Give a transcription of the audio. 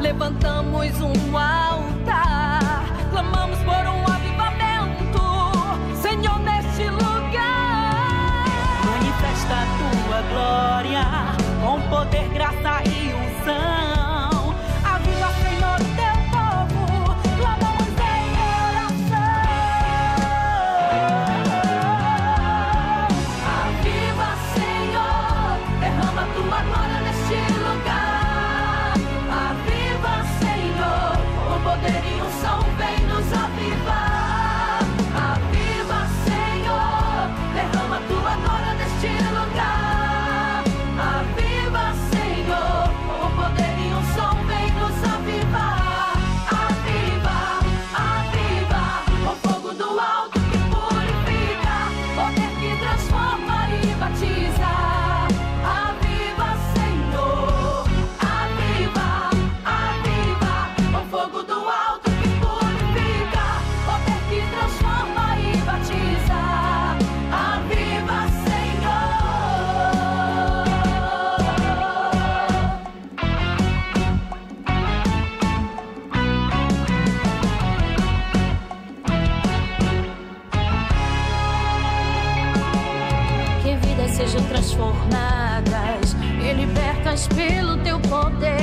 levantamos um altar. transformadas e libertas pelo teu poder.